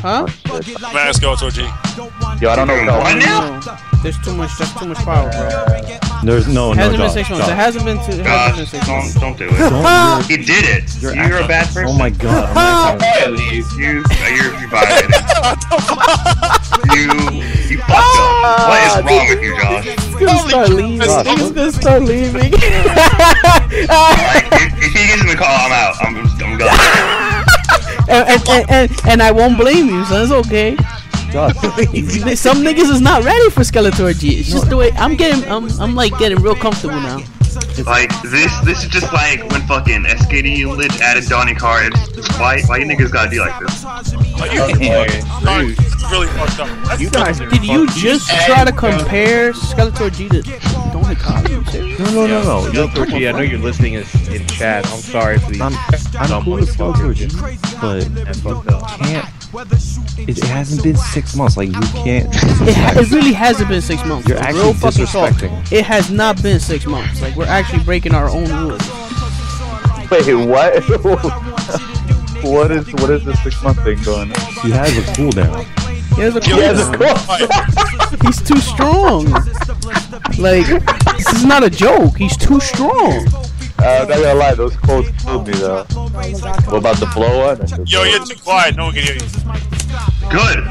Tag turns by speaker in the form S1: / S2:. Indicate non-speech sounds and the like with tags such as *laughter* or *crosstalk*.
S1: Huh?
S2: I'm gonna ask Skeletor G.
S3: Yo, I don't know. No.
S4: What now?
S1: No. There's too much. That's too much power, bro.
S5: There's no, no,
S1: hasn't been six months. It hasn't been. Two, it hasn't been six months.
S4: don't, don't do it. He did it.
S5: You're
S4: You're, a bad person.
S5: Oh my god. I'm not *laughs*
S4: At you, uh, you're, you're violating. *laughs* you, you fucked up. What is wrong with you, Josh? *laughs*
S1: He's gonna start leaving. He's gonna start leaving.
S4: If, if he gives me a call, I'm out. I'm, I'm gone.
S1: and, and, and, and, I won't blame you, son. It's okay. *laughs* Some niggas is not ready for Skeletor G. It's just the way I'm getting. I'm, I'm like getting real comfortable now.
S4: Like this, this is just like when fucking SKD Lich added Donny Card. Why, why you niggas gotta be like this?
S2: Like, you,
S3: Okay.
S2: really fucked up. That's
S3: You guys
S1: Did you just try to uh, compare Skeletor G to Don't Hikari? You serious?
S5: no, no, no, no.
S3: Yo,
S5: You're-
S3: Torchy, I know you're listening in, in chat. I'm sorry for these
S5: I'm, I'm cool with Skeletor G, but
S3: That's fucked up.
S5: can't. It, it hasn't been six months. Like you can't. *laughs*
S1: It, ha- it really hasn't been six months.
S5: You're
S1: Real
S5: actually
S1: fucking talk.
S5: disrespecting.
S1: It has not been six months. Like we're actually breaking our own rules.
S6: Wait, what? *laughs* what is what is this six month thing going? on?
S5: He has a cooldown.
S1: He has a
S2: Yo,
S1: cooldown. *laughs* He's too strong. Like this is not a joke. He's too strong.
S6: Uh, I'm not gonna lie, those quotes killed me though. What about the blow one?
S2: Yo, you're too quiet. No one can hear you.
S4: Good.